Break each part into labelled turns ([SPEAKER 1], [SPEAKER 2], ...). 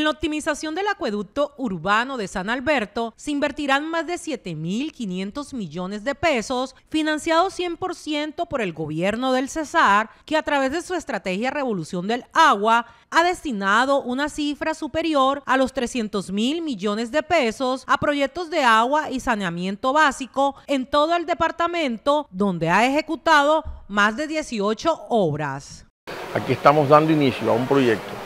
[SPEAKER 1] En la optimización del acueducto urbano de San Alberto se invertirán más de 7.500 millones de pesos, financiados 100% por el gobierno del Cesar, que a través de su estrategia Revolución del Agua ha destinado una cifra superior a los 300 mil millones de pesos a proyectos de agua y saneamiento básico en todo el departamento, donde ha ejecutado más de 18 obras.
[SPEAKER 2] Aquí estamos dando inicio a un proyecto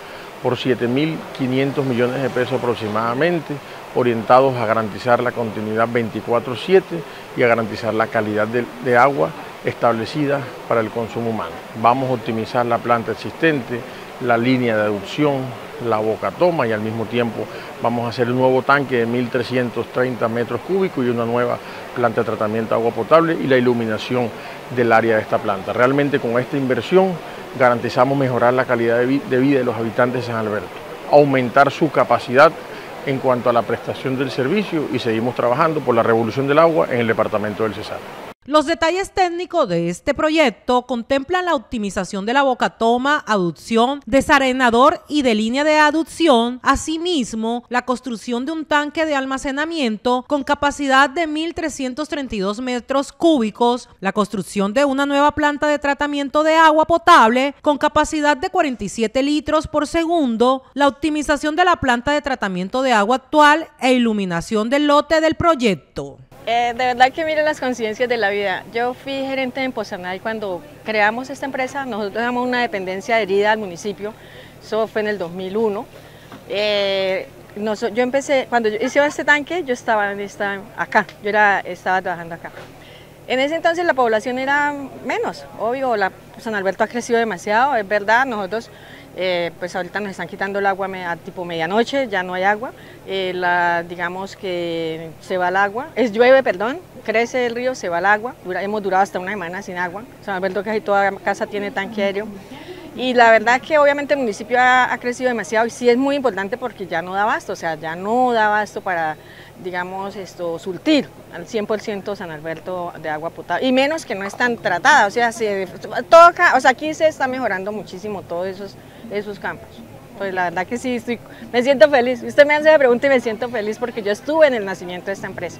[SPEAKER 2] por 7.500 millones de pesos aproximadamente, orientados a garantizar la continuidad 24/7 y a garantizar la calidad de, agua establecida para el consumo humano. Vamos a optimizar la planta existente, la línea de aducción, la boca toma y al mismo tiempo vamos a hacer un nuevo tanque de 1.330 metros cúbicos y una nueva planta de tratamiento de agua potable y la iluminación del área de esta planta. Realmente con esta inversión garantizamos mejorar la calidad de, vida de los habitantes de San Alberto, aumentar su capacidad en cuanto a la prestación del servicio y seguimos trabajando por la revolución del agua en el departamento del Cesar.
[SPEAKER 1] Los detalles técnicos de este proyecto contemplan la optimización de la bocatoma, aducción, desarenador y de línea de aducción, asimismo la construcción de un tanque de almacenamiento con capacidad de 1.332 metros cúbicos, la construcción de una nueva planta de tratamiento de agua potable con capacidad de 47 litros por segundo, la optimización de la planta de tratamiento de agua actual e iluminación del lote del proyecto.
[SPEAKER 3] Eh, de verdad que miren las conciencias de la vida. Yo fui gerente en Pozanay cuando creamos esta empresa, nosotros éramos una dependencia adherida al municipio, eso fue en el 2001. Eh, yo empecé, cuando yo hice este tanque, yo estaba, estaba acá, yo era, estaba trabajando acá. En ese entonces la población era menos, obvio, la, San Alberto ha crecido demasiado, es verdad, nosotros eh, pues ahorita nos están quitando el agua a tipo medianoche, ya no hay agua, eh, la, digamos que se va el agua, es llueve, perdón, crece el río, se va el agua, hemos durado hasta una semana sin agua, San Alberto casi toda casa tiene tanque aéreo, y la verdad que obviamente el municipio ha, crecido demasiado y sí es muy importante porque ya no da abasto, o sea, ya no da abasto para, digamos, esto, surtir al 100% San Alberto de agua potable, y menos que no es tan tratada, o sea, se toca, o sea, aquí se está mejorando muchísimo todos esos, esos campos. Pues la verdad que sí, estoy, me siento feliz. Usted me hace la pregunta y me siento feliz porque yo estuve en el nacimiento de esta empresa.